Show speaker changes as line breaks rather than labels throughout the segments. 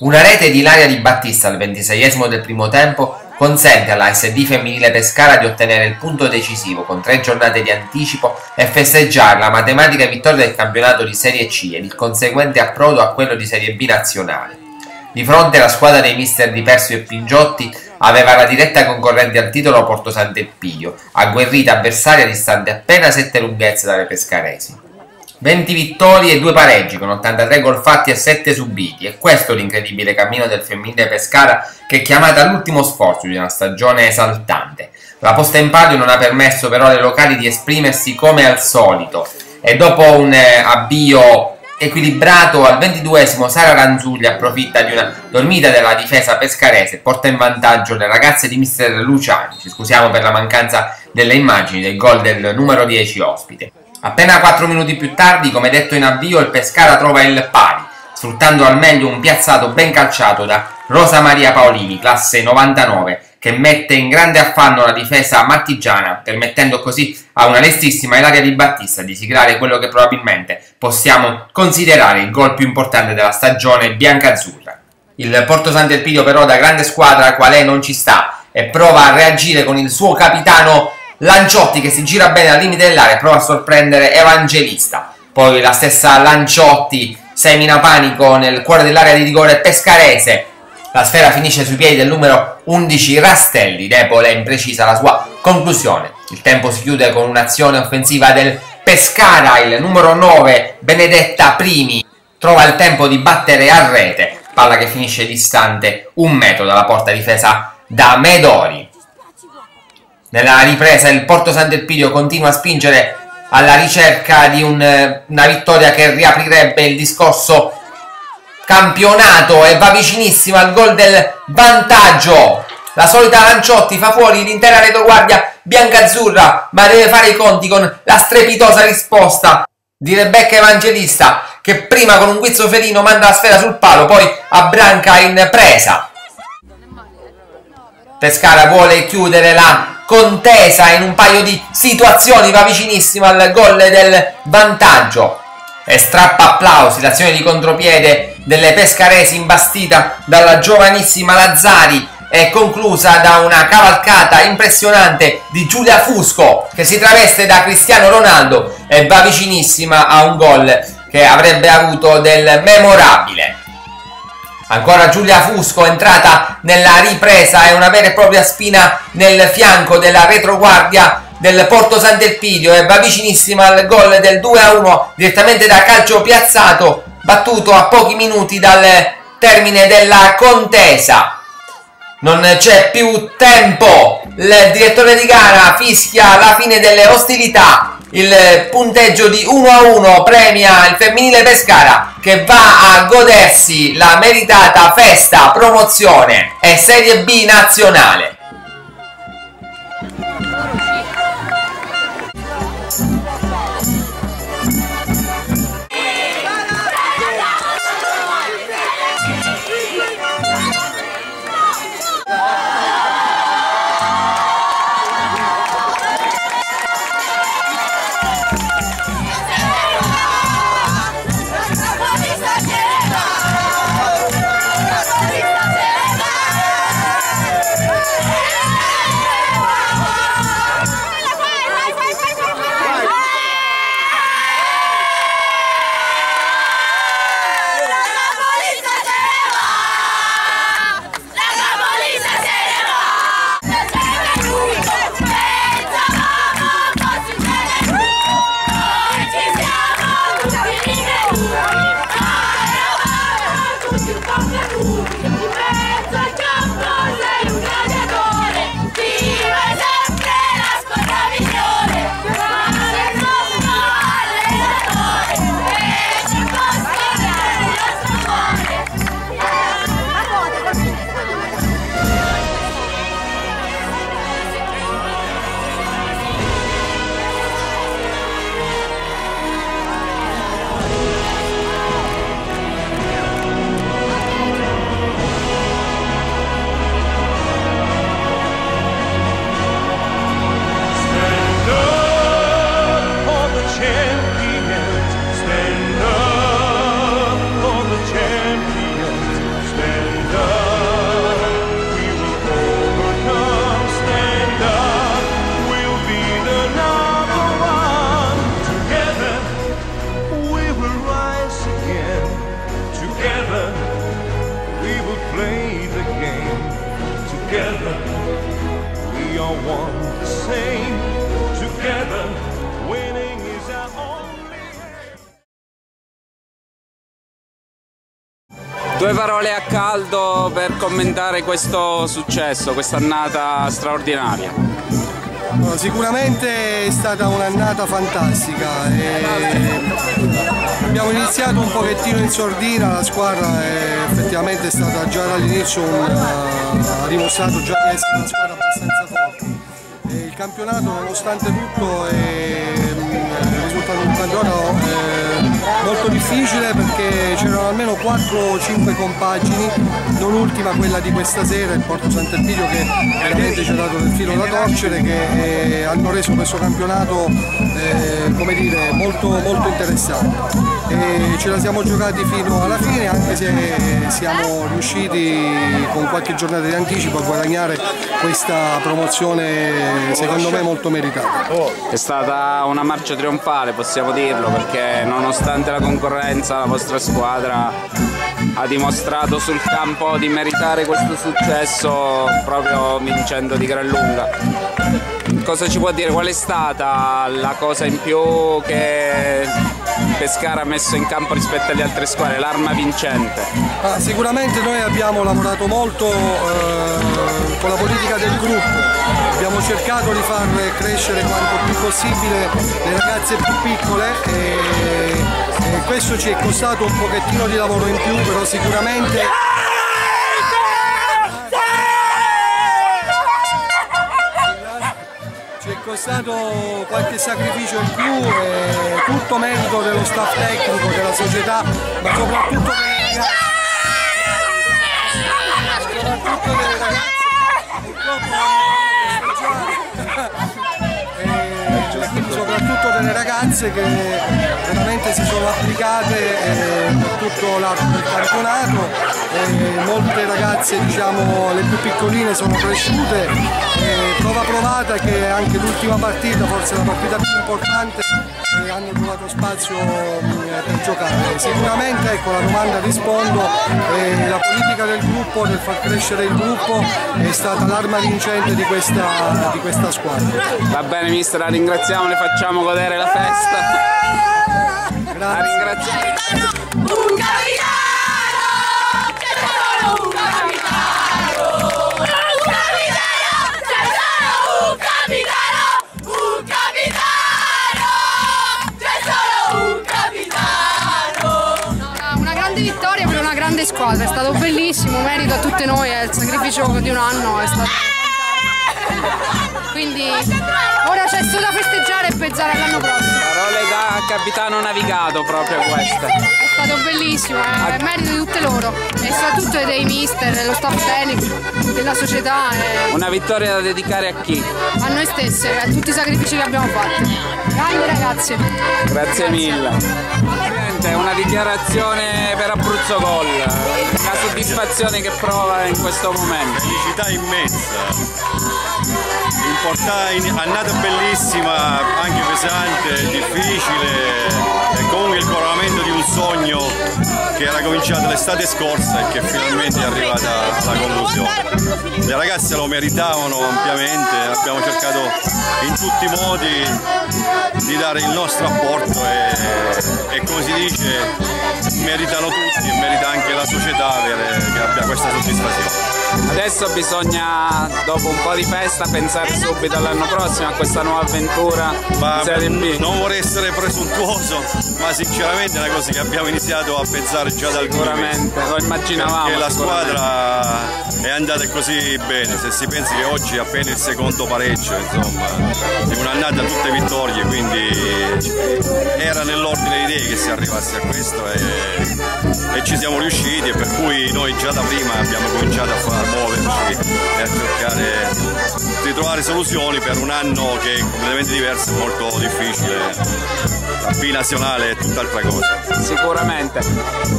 Una rete di Ilaria Di Battista al ventiseiesimo del primo tempo consente alla SD femminile Pescara di ottenere il punto decisivo con tre giornate di anticipo e festeggiare la matematica vittoria del campionato di Serie C ed il conseguente approdo a quello di Serie B nazionale. Di fronte la squadra dei mister Di Persio e Pingiotti aveva la diretta concorrente al titolo Porto Sant'Epidio, agguerrita avversaria distante appena 7 lunghezze dalle pescaresi. 20 vittorie e 2 pareggi con 83 gol fatti e 7 subiti e questo l'incredibile cammino del femminile Pescara che è chiamata all'ultimo sforzo di una stagione esaltante. La posta in palio non ha permesso però alle locali di esprimersi come al solito e dopo un eh, avvio equilibrato al 22esimo Sara Ranzulli approfitta di una dormita della difesa pescarese e porta in vantaggio le ragazze di mister Luciani. Ci scusiamo per la mancanza delle immagini del gol del numero 10 ospite. Appena 4 minuti più tardi, come detto in avvio, il Pescara trova il pari, sfruttando al meglio un piazzato ben calciato da Rosa Maria Paolini, classe 99, che mette in grande affanno la difesa martigiana, permettendo così a una lestissima Ilaria Di Battista di siglare quello che probabilmente possiamo considerare il gol più importante della stagione bianca-azzurra. Il Porto Sant'Elpidio però da grande squadra qual è non ci sta e prova a reagire con il suo capitano Lanciotti che si gira bene al limite dell'area prova a sorprendere Evangelista. Poi la stessa Lanciotti semina panico nel cuore dell'area di rigore pescarese. La sfera finisce sui piedi del numero 11 Rastelli. Debole e imprecisa la sua conclusione. Il tempo si chiude con un'azione offensiva del Pescara. Il numero 9 Benedetta Primi trova il tempo di battere a rete. Palla che finisce distante un metro dalla porta difesa da Medori. Nella ripresa il Porto Sant'Elpidio continua a spingere alla ricerca di un, eh, una vittoria che riaprirebbe il discorso campionato e va vicinissimo al gol del vantaggio. La solita Lanciotti fa fuori l'intera retroguardia bianca-azzurra, ma deve fare i conti con la strepitosa risposta di Rebecca Evangelista che prima con un guizzo felino manda la sfera sul palo, poi abbranca in presa. Pescara vuole chiudere la contesa in un paio di situazioni, va vicinissimo al gol del vantaggio. E strappa applausi, l'azione di contropiede delle pescaresi imbastita dalla giovanissima Lazzari è conclusa da una cavalcata impressionante di Giulia Fusco che si traveste da Cristiano Ronaldo e va vicinissima a un gol che avrebbe avuto del memorabile. Ancora Giulia Fusco entrata nella ripresa è una vera e propria spina nel fianco della retroguardia del Porto Sant'Elpidio e va vicinissima al gol del 2-1 direttamente da calcio piazzato battuto a pochi minuti dal termine della contesa. Non c'è più tempo, il direttore di gara fischia la fine delle ostilità il punteggio di 1 a 1 premia il femminile Pescara che va a godersi la meritata festa, promozione e Serie B nazionale.
Due parole a caldo per commentare questo successo, questa annata straordinaria.
sicuramente è stata un'annata fantastica. Abbiamo iniziato un pochettino in sordina, la squadra è effettivamente è stata già dall'inizio, ha dimostrato già di essere una squadra abbastanza forte. E il campionato nonostante tutto è, risulta un campionato eh, molto difficile perché c'erano almeno 4-5 compagini, non ultima quella di questa sera, il Porto Sant'Elpidio che veramente ci ha dato del filo da torcere, che eh, hanno reso questo campionato eh, come dire, molto, molto interessante. E ce la siamo giocati fino alla fine anche se siamo riusciti con qualche giornata di anticipo a guadagnare questa promozione secondo me molto meritata.
È stata una marcia trionfale possiamo dirlo perché nonostante la concorrenza la vostra squadra ha dimostrato sul campo di meritare questo successo proprio vincendo di gran lunga cosa ci può dire? Qual è stata la cosa in più che Pescara ha messo in campo rispetto alle altre squadre, l'arma vincente?
Ah, sicuramente noi abbiamo lavorato molto eh, con la politica del gruppo, abbiamo cercato di far crescere quanto più possibile le ragazze più piccole e, e questo ci è costato un pochettino di lavoro in più, però sicuramente costato qualche sacrificio in più, è tutto merito dello staff tecnico, della società, ma soprattutto delle ragazze. Soprattutto delle ragazze. Soprattutto delle ragazze che veramente si sono applicate eh, per tutto l'arco del campionato, eh, molte ragazze diciamo le più piccoline sono cresciute, eh, prova provata che anche l'ultima partita, forse la partita più importante, eh, hanno trovato spazio mm, per giocare. Sicuramente ecco, la domanda rispondo, eh, la politica del gruppo, del far crescere il gruppo è stata l'arma vincente di questa, di questa squadra.
Va bene mister, la ringraziamo, le facciamo godere la festa. Grazie. La ringraziamo. Un capitano!
grande squadra, è stato bellissimo, merito a tutte noi, è il sacrificio di un anno, è stato quindi ora c'è solo da festeggiare e pensare all'anno prossimo.
Parole da capitano navigato proprio queste.
È stato bellissimo, è merito di tutte loro e soprattutto dei mister, dello staff tecnico, della società.
E... Una vittoria da dedicare a chi?
A noi stesse, a tutti i sacrifici che abbiamo fatto. Grandi ragazzi.
Grazie, Grazie. mille è una dichiarazione per Abruzzo Gol, la soddisfazione che prova in questo momento.
Felicità immensa annata bellissima, anche pesante, difficile comunque il coronamento di un sogno che era cominciato l'estate scorsa e che finalmente è arrivata alla conclusione. Le ragazze lo meritavano ampiamente, abbiamo cercato in tutti i modi di dare il nostro apporto e, e come si dice meritano tutti e merita anche la società avere, che abbia questa soddisfazione.
Adesso bisogna, dopo un po' di festa, pensare subito all'anno prossimo a questa nuova avventura
ma. Non vorrei essere presuntuoso, ma sinceramente è una cosa che abbiamo iniziato a pensare già dal
Sicuramente, lo immaginavamo.
Perché la squadra è andata così bene, se si pensa che oggi è appena il secondo pareggio, insomma, è un'annata tutte vittorie, quindi era nell'ordine di idee che si arrivasse a questo e, e ci siamo riusciti e per cui noi già da prima abbiamo cominciato a fare a muoverci e a cercare di trovare soluzioni per un anno che è completamente diverso e molto difficile. La B nazionale è tutt'altra cosa.
Sicuramente,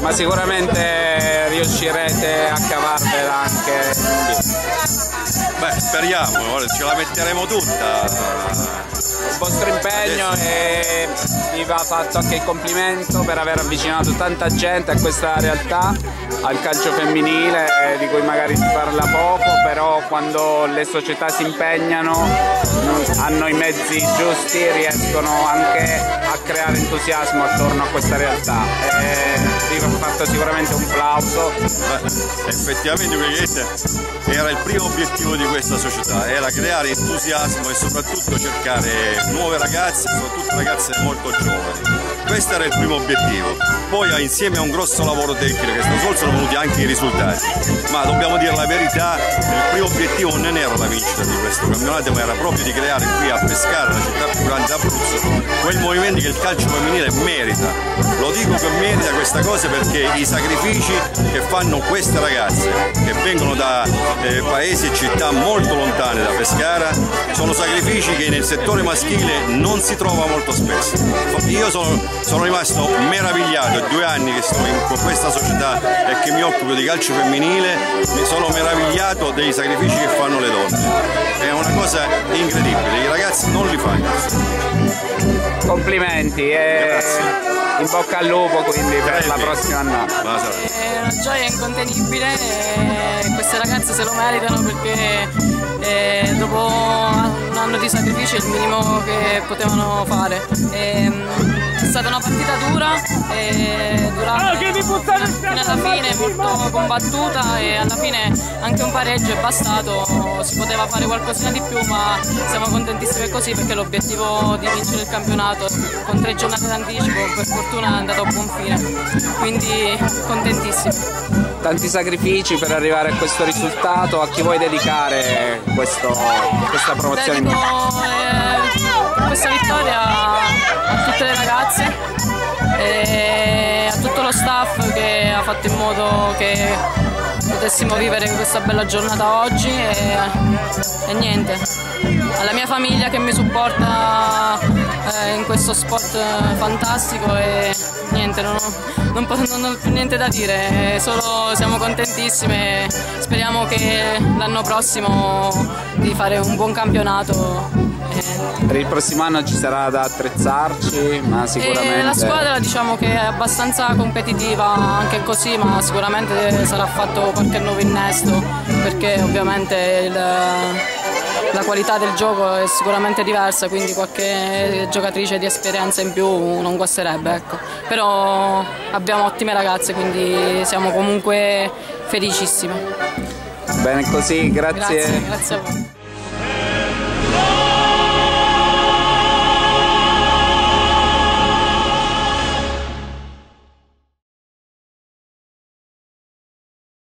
ma sicuramente riuscirete a cavarvela anche in.
Beh, speriamo, ce la metteremo tutta.
Il vostro impegno e vi va fatto anche il complimento per aver avvicinato tanta gente a questa realtà, al calcio femminile di cui magari si parla poco, però quando le società si impegnano hanno i mezzi giusti riescono anche a creare entusiasmo attorno a questa realtà. E vi va fatto sicuramente un plauso.
Beh, effettivamente era il primo obiettivo di questa società, era creare entusiasmo e soprattutto cercare nuove ragazze, soprattutto ragazze molto giovani. Questo era il primo obiettivo. Poi insieme a un grosso lavoro tecnico che sta svolto sono venuti anche i risultati. Ma dobbiamo dire la verità, il primo obiettivo non era la vincita di questo campionato, ma era proprio di creare qui a Pescara, la città più grande d'Abruzzo, quel movimento che il calcio femminile merita. Lo dico che merita questa cosa perché i sacrifici che fanno queste ragazze, che vengono da eh, paesi e città molto lontane da Pescara, sono sacrifici che nel settore maschile non si trova molto spesso. Io sono, sono rimasto meravigliato, due anni che sto in, con questa società e che mi occupo di calcio femminile, mi sono meravigliato dei sacrifici che fanno le donne. È una cosa incredibile, i ragazzi non li fanno.
Complimenti e in bocca al lupo quindi per la prossima annata.
È una gioia incontenibile e queste ragazze se lo meritano perché eh, dopo anno di sacrificio è il minimo che potevano fare. E, è stata una partita dura, e durata fino alla fine, molto combattuta e alla fine anche un pareggio è bastato, si poteva fare qualcosina di più ma siamo contentissimi così perché l'obiettivo di vincere il campionato con tre giornate d'anticipo per fortuna è andato a buon fine, quindi contentissimi.
Tanti sacrifici per arrivare a questo risultato, a chi vuoi dedicare questo, questa promozione?
Dedico eh, questa vittoria a tutte le ragazze e a tutto lo staff che ha fatto in modo che potessimo vivere questa bella giornata oggi e, e niente, alla mia famiglia che mi supporta eh, in questo sport fantastico e niente, non ho, non, non ho, più niente da dire, solo siamo contentissime speriamo che l'anno prossimo di fare un buon campionato.
Per il prossimo anno ci sarà da attrezzarci, ma sicuramente...
E la squadra diciamo che è abbastanza competitiva anche così, ma sicuramente sarà fatto qualche nuovo innesto, perché ovviamente il, la qualità del gioco è sicuramente diversa, quindi qualche giocatrice di esperienza in più non guasterebbe. Ecco. Però abbiamo ottime ragazze, quindi siamo comunque felicissime.
Bene così, grazie.
Grazie, grazie a voi.